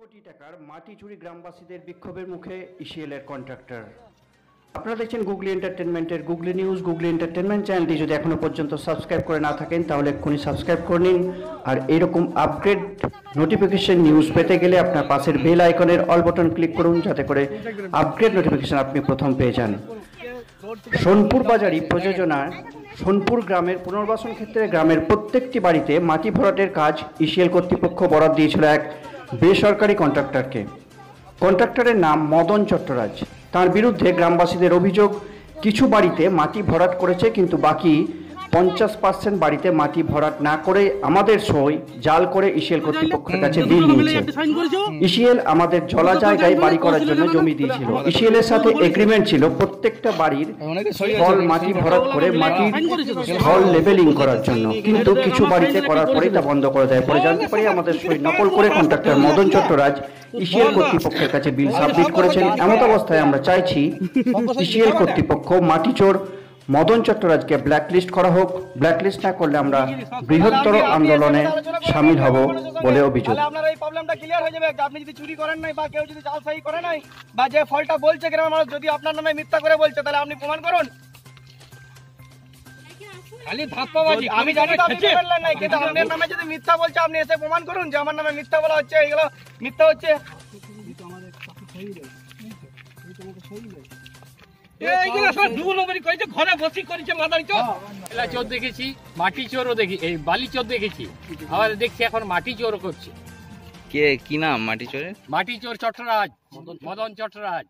কোটি টাকার মাটি চুরি গ্রামবাসীদের বিক্ষোভের মুখে ইসিএলের কন্ট্রাক্টর। আপনারা দেখছেন গুগলি এন্টারটেনমেন্টের গুগলি নিউজ, গুগলি এন্টারটেনমেন্ট চ্যানেলটি যদি এখনও পর্যন্ত সাবস্ক্রাইব করে না থাকেন, তাহলে এক্ষুনি সাবস্ক্রাইব করে নিন। আর এরকম আপগ্রেড নোটিফিকেশন নিউজ পেতে গেলে আপনার পাশের বেল আইকনের অল বটন ক্লিক করুন, যাতে করে আপগ্রেড নোটিফিকেশন আপনি প্রথম পেয়ে যান। সোনপুর বাজারি প্রযোজনার সোনপুর গ্রামের পুনর্বাসন ক্ষেত্রে গ্রামের প্রত্যেকটি বাড়িতে মাটি ভরাটের কাজ ইসিএল কর্তৃপক্ষ বরাদ দিয়েছিল এক বেসরকারি কন্ট্রাক্টরকে। কন্ট্রাক্টরের নাম মদন চট্টরাজ। তার বিরুদ্ধে গ্রামবাসীদের অভিযোগ, কিছু বাড়িতে মাটি ভরাট করেছে, কিন্তু বাকি পঞ্চাশ পার্সেন্ট বাড়িতে মাটি ভরাট না করে আমাদের সই জাল করে ইসিএল কর্তৃপক্ষের কাছে বিল নিয়েছে ইসিএল আমাদের জলা জায়গায় বাড়ি করার জন্য জমি দিয়েছিল। ইসিএল এর সাথে এগ্রিমেন্ট ছিল প্রত্যেকটা বাড়ির স্থল মাটি ভরাট করে মাটির স্থল লেভেলিং করার জন্য। কিন্তু কিছু বাড়িতে করার পরেই তা বন্ধ করে দেয় পরে জানতে পারি আমাদের সই নকল করে কন্ট্রাক্টর মদন চট্টরাজ ইসিএল কর্তৃপক্ষের কাছে বিল সাবমিট করেছেন। এমত অবস্থায় আমরা চাইছি ইসিএল কর্তৃপক্ষ মাটি চোর মদন চট্টরাজকে ব্ল্যাকলিস্ট করা হোক। ব্ল্যাকলিস্ট না করলে আমরা বৃহত্তর আন্দোলনে সামিল হব বলে অভিযোগ। আপনার এই প্রবলেমটা ক্লিয়ার হয়ে যাবে। আপনি যদি চুরি করেন নাই বা কেউ যদি করে নাই বা যে ফলটা বলছে গ্রামের মানুষ যদি আপনার নামে মিথ্যা করে বলছে তাহলে আপনি প্রমাণ করুন। খালি ধাপ্পাবাজি। আমি জানি তো আপনি বললেন নাই কিন্তু আপনার নামে যদি মিথ্যা বলছে আপনি এসে প্রমাণ করুন যে আমার নামে মিথ্যা বলা হচ্ছে এগুলো মিথ্যা হচ্ছে। দেখেছি মাটি চোরও দেখি এই বালি চোর দেখেছি। আবার দেখছি এখন মাটি চোরও করছে। কে কি নাম মাটি চোরের? মাটি চোর চট্টরাজ মদন চট্টরাজ।